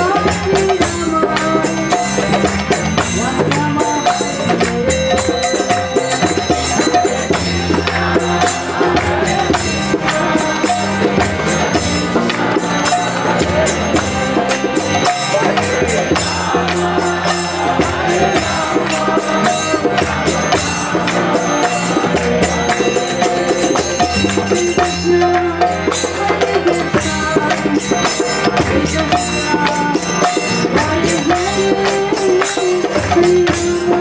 you. you.